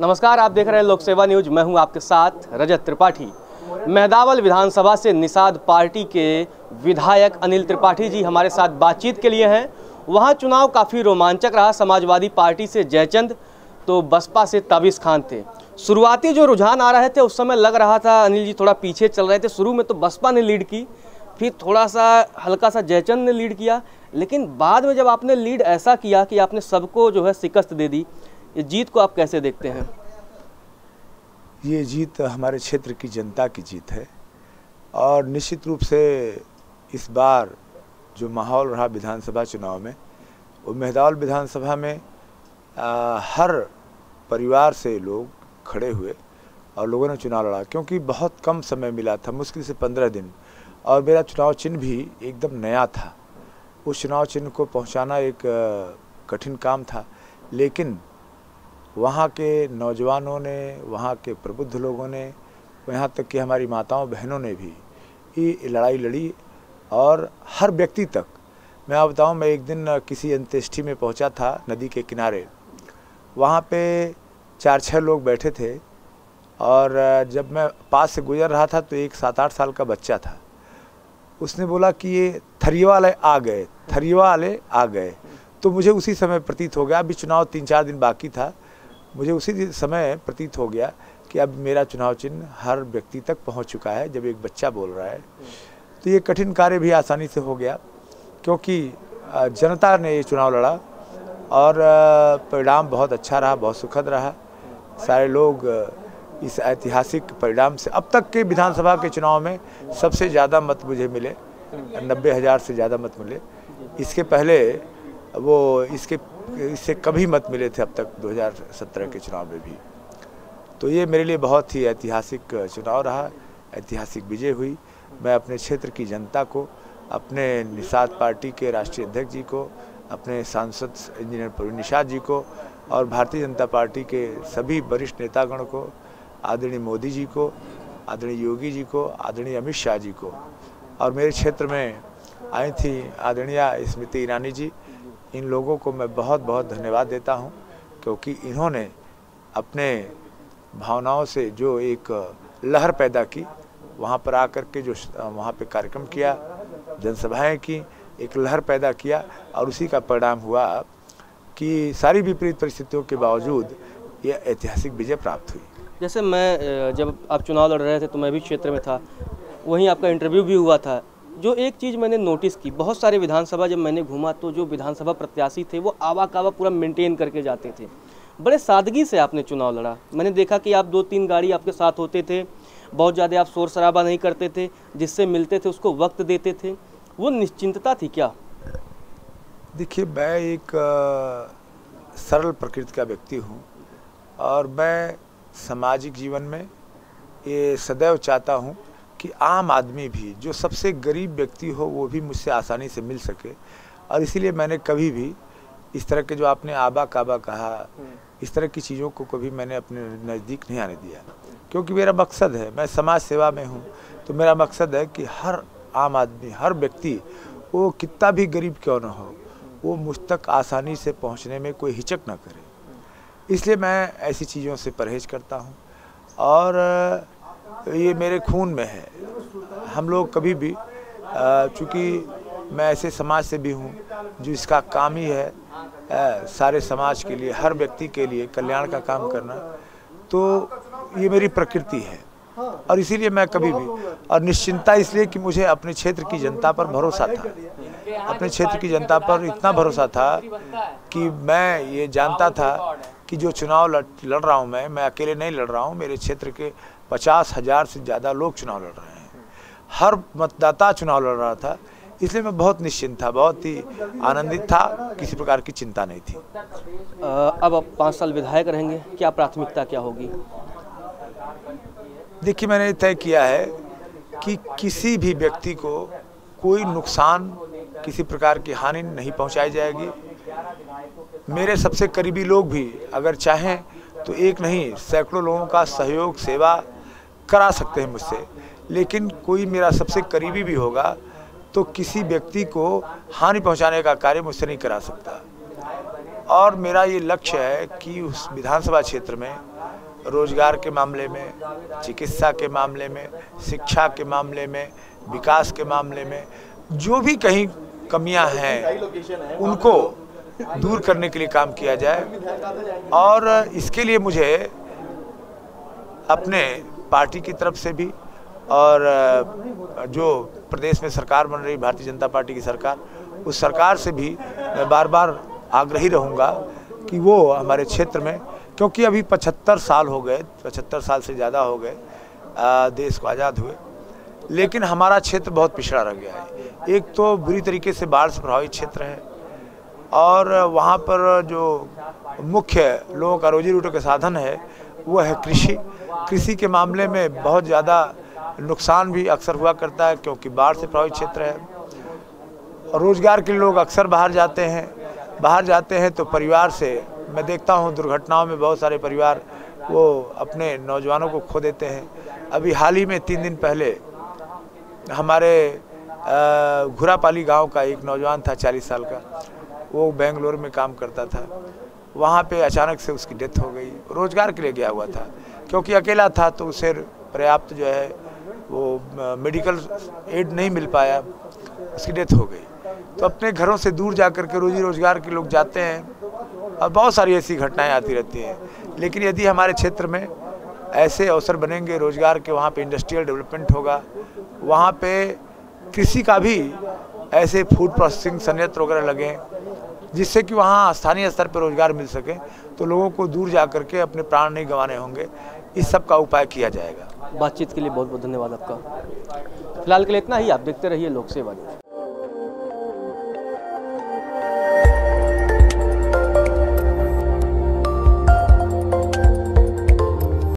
नमस्कार, आप देख रहे हैं लोक सेवा न्यूज़। मैं हूँ आपके साथ रजत त्रिपाठी। मेहदावल विधानसभा से निषाद पार्टी के विधायक अनिल त्रिपाठी जी हमारे साथ बातचीत के लिए हैं। वहाँ चुनाव काफ़ी रोमांचक रहा, समाजवादी पार्टी से जयचंद तो बसपा से ताबिश खान थे। शुरुआती जो रुझान आ रहे थे, उस समय लग रहा था, अनिल जी थोड़ा पीछे चल रहे थे। शुरू में तो बसपा ने लीड की, फिर थोड़ा सा हल्का सा जयचंद ने लीड किया। लेकिन बाद में जब आपने लीड ऐसा किया कि आपने सबको जो है शिकस्त दे दी ये जीत को आप कैसे देखते हैं? ये जीत हमारे क्षेत्र की जनता की जीत है और निश्चित रूप से इस बार जो माहौल रहा विधानसभा चुनाव में वो मेहदावल विधानसभा में आ, हर परिवार से लोग खड़े हुए और लोगों ने चुनाव लड़ा क्योंकि बहुत कम समय मिला था मुश्किल से पंद्रह दिन। और मेरा चुनाव चिन्ह भी एकदम नया था। उस चुनाव चिन्ह को पहुंचाना एक कठिन काम था लेकिन वहाँ के नौजवानों ने, वहाँ के प्रबुद्ध लोगों ने, यहाँ तक कि हमारी माताओं, बहनों ने भी ये लड़ाई लड़ी और हर व्यक्ति तक, मैं आप बताऊँ, मैं एक दिन किसी अंत्येष्टि में पहुँचा था नदी के किनारे। वहाँ पे चार छः लोग बैठे थे और जब मैं पास से गुजर रहा था तो एक सात आठ साल का बच्चा था। उसने बोला कि ये थरिया वाले आ गए थरिया वाले आ गए। तो मुझे उसी समय प्रतीत हो गया, अभी चुनाव तीन चार दिन बाकी था। मुझे उसी समय प्रतीत हो गया कि अब मेरा चुनाव चिन्ह हर व्यक्ति तक पहुँच चुका है, जब एक बच्चा बोल रहा है। तो ये कठिन कार्य भी आसानी से हो गया, क्योंकि जनता ने ये चुनाव लड़ा और परिणाम बहुत अच्छा रहा, बहुत सुखद रहा। सारे लोग इस ऐतिहासिक परिणाम से, अब तक के विधानसभा के चुनाव में सबसे ज़्यादा मत मुझे मिले, नब्बे हज़ार से ज़्यादा मत मिले। इसके पहले वो, इसके इससे कभी मत मिले थे अब तक 2017 के चुनाव में भी। तो ये मेरे लिए बहुत ही ऐतिहासिक चुनाव रहा, ऐतिहासिक विजय हुई। मैं अपने क्षेत्र की जनता को, अपने निषाद पार्टी के राष्ट्रीय अध्यक्ष जी को, अपने सांसद इंजीनियर प्रवीण निषाद जी को और भारतीय जनता पार्टी के सभी वरिष्ठ नेतागण को, आदरणीय मोदी जी को, आदरणीय योगी जी को, आदरणीय अमित शाह जी को और मेरे क्षेत्र में आई थी आदरणीय स्मृति ईरानी जी इन लोगों को मैं बहुत बहुत धन्यवाद देता हूँ, क्योंकि इन्होंने अपने भावनाओं से जो एक लहर पैदा की, वहाँ पर आकर के जो वहाँ पे कार्यक्रम किया, जनसभाएँ की, एक लहर पैदा किया और उसी का परिणाम हुआ कि सारी विपरीत परिस्थितियों के बावजूद ये ऐतिहासिक विजय प्राप्त हुई। जैसे मैं जब आप चुनाव लड़ रहे थे तो मैं भी क्षेत्र में था, वहीं आपका इंटरव्यू भी हुआ था। जो एक चीज़ मैंने नोटिस की, बहुत सारे विधानसभा जब मैंने घूमा तो जो विधानसभा प्रत्याशी थे वो आवा कावा पूरा मेंटेन करके जाते थे। बड़े सादगी से आपने चुनाव लड़ा। मैंने देखा कि आप दो तीन गाड़ी आपके साथ होते थे, बहुत ज़्यादा आप शोर शराबा नहीं करते थे, जिससे मिलते थे उसको वक्त देते थे। वो निश्चिंतता थी क्या? देखिए, मैं एक सरल प्रकृति का व्यक्ति हूँ और मैं सामाजिक जीवन में ये सदैव चाहता हूँ कि आम आदमी भी जो सबसे गरीब व्यक्ति हो वो भी मुझसे आसानी से मिल सके। और इसीलिए मैंने कभी भी इस तरह के जो आपने आबा काबा कहा इस तरह की चीज़ों को कभी मैंने अपने नज़दीक नहीं आने दिया। क्योंकि मेरा मकसद है मैं समाज सेवा में हूँ तो मेरा मकसद है कि हर आम आदमी हर व्यक्ति वो कितना भी गरीब क्यों ना हो वो मुझ तक आसानी से पहुँचने में कोई हिचक ना करे। इसलिए मैं ऐसी चीज़ों से परहेज करता हूँ। और ये मेरे खून में है। हम लोग कभी भी चूँकि मैं ऐसे समाज से भी हूँ, जो इसका काम ही है सारे समाज के लिए, हर व्यक्ति के लिए कल्याण का काम करना तो ये मेरी प्रकृति है। और इसीलिए मैं कभी भी, और निश्चिंता इसलिए कि मुझे अपने क्षेत्र की जनता पर भरोसा था। अपने क्षेत्र की जनता पर इतना भरोसा था कि मैं ये जानता था कि जो चुनाव लड़ रहा हूँ मैं मैं अकेले नहीं लड़ रहा हूँ, मेरे क्षेत्र के पचास हज़ार से ज़्यादा लोग चुनाव लड़ रहे हैं। हर मतदाता चुनाव लड़ रहा था इसलिए मैं बहुत निश्चिंत था बहुत ही आनंदित था किसी प्रकार की चिंता नहीं थी। अब आप पाँच साल विधायक रहेंगे क्या प्राथमिकता क्या होगी? देखिए मैंने तय किया है कि किसी भी व्यक्ति को कोई नुकसान किसी प्रकार की हानि नहीं पहुंचाई जाएगी। मेरे सबसे करीबी लोग भी अगर चाहें तो एक नहीं सैकड़ों लोगों का सहयोग सेवा करा सकते हैं मुझसे। लेकिन कोई मेरा सबसे करीबी भी होगा तो किसी व्यक्ति को हानि पहुँचाने का कार्य मुझसे नहीं करा सकता। और मेरा ये लक्ष्य है कि उस विधानसभा क्षेत्र में, रोज़गार के मामले में, चिकित्सा के मामले में, शिक्षा के मामले में, विकास के मामले में, जो भी कहीं कमियाँ हैं, उनको दूर करने के लिए काम किया जाए। और इसके लिए मुझे अपने पार्टी की तरफ़ से भी और जो प्रदेश में सरकार बन रही, भारतीय जनता पार्टी की सरकार, उस सरकार से भी मैं बार बार आग्रही रहूँगा कि वो हमारे क्षेत्र में, क्योंकि अभी पचहत्तर साल हो गए, पचहत्तर साल से ज़्यादा हो गए देश को आज़ाद हुए। लेकिन हमारा क्षेत्र बहुत पिछड़ा रह गया है। एक तो बुरी तरीके से बाढ़ से प्रभावित क्षेत्र है और वहाँ पर जो मुख्य लोगों का रोजी रोटी का साधन है वो है कृषि। कृषि के मामले में बहुत ज़्यादा नुकसान भी अक्सर हुआ करता है क्योंकि बाढ़ से प्रभावित क्षेत्र है। रोज़गार के लोग अक्सर बाहर जाते हैं। बाहर जाते हैं तो परिवार से, मैं देखता हूँ दुर्घटनाओं में बहुत सारे परिवार वो अपने नौजवानों को खो देते हैं। अभी हाल ही में तीन दिन पहले हमारे घुरापाली गाँव का एक नौजवान था चालीस साल का। वो बेंगलोर में काम करता था। वहाँ पे अचानक से उसकी डेथ हो गई। रोज़गार के लिए गया हुआ था। क्योंकि अकेला था तो उसे पर्याप्त जो है वो मेडिकल एड नहीं मिल पाया। उसकी डेथ हो गई। तो अपने घरों से दूर जा कर के रोजी रोज़गार के लोग जाते हैं और बहुत सारी ऐसी घटनाएँ आती रहती हैं। लेकिन यदि हमारे क्षेत्र में ऐसे अवसर बनेंगे, रोज़गार के वहाँ पे इंडस्ट्रियल डेवलपमेंट होगा, वहाँ पे कृषि का भी ऐसे फ़ूड प्रोसेसिंग संयंत्र वगैरह लगे जिससे कि वहाँ स्थानीय स्तर पर रोज़गार मिल सके तो लोगों को दूर जा करके अपने प्राण नहीं गंवाने होंगे। इस सब का उपाय किया जाएगा। बातचीत के लिए बहुत बहुत धन्यवाद आपका। फ़िलहाल के लिए इतना ही, आप देखते रहिए लोक सेवा